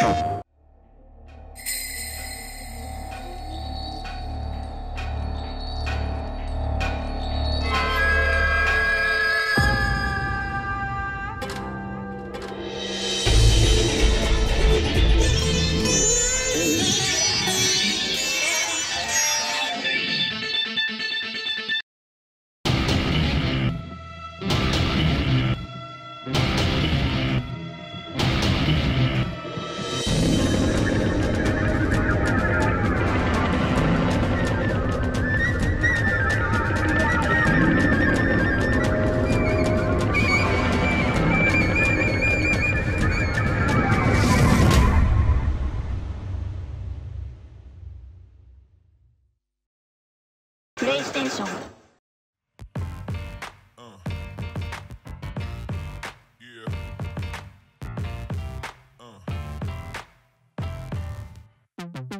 you レイステーションうん。